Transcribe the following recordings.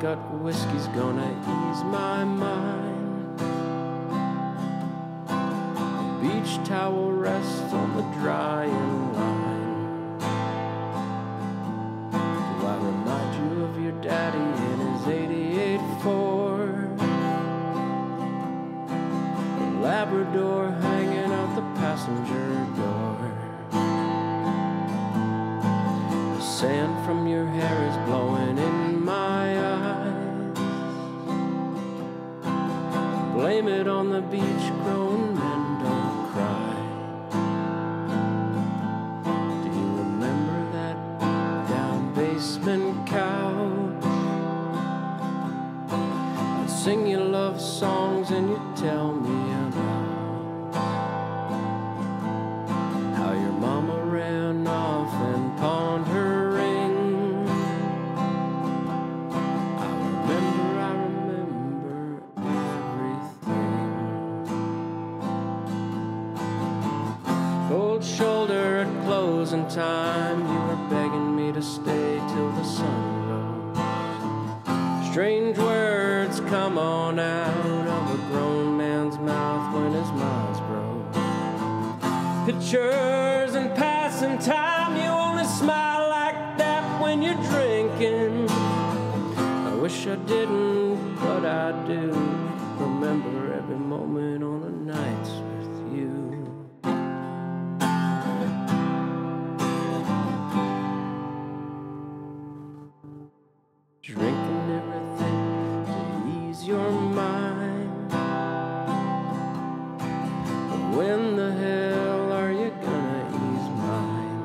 gut whiskey's gonna ease my mind. A beach towel rests on the drying line. Do I remind you of your daddy in his 88 Ford? A Labrador hanging out the passenger door. The sand from your hair is Blame it on the beach, grown men don't cry. Do you remember that down basement couch? I'd sing you love songs and you'd tell me about at closing time, you were begging me to stay till the sun rose. Strange words come on out of a grown man's mouth when his mind's broke. Pictures and passing time, you only smile like that when you're drinking. I wish I didn't, but I do. Remember every when the hell are you gonna ease mine?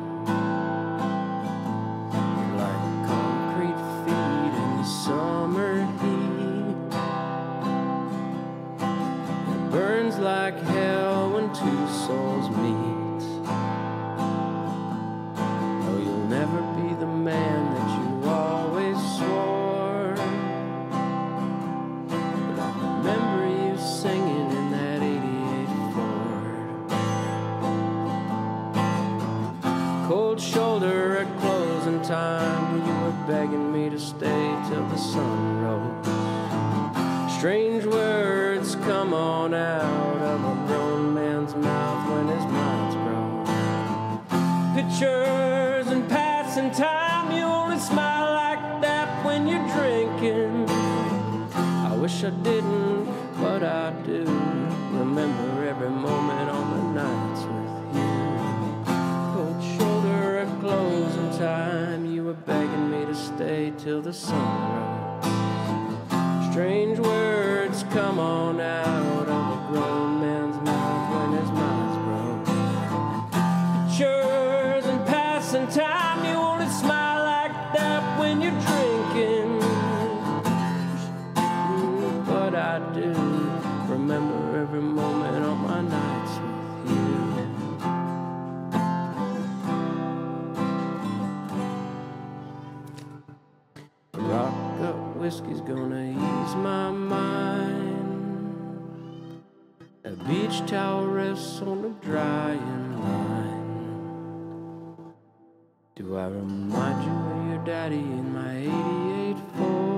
You're like concrete feet in the summer heat. It burns like hell when two souls meet. Shoulder at closing time, you were begging me to stay till the sun rose. Strange words come on out of a grown man's mouth when his mind's grown. Pictures and passing time, you only smile like that when you're drinking. I wish I didn't, but I do. Remember till the sun rose. Strange words come on out of a grown man's mouth when his mind's broke. Pictures and passing time, whiskey's gonna ease my mind. A beach towel rests on the drying line. Do I remind you of your daddy in my 88 Ford?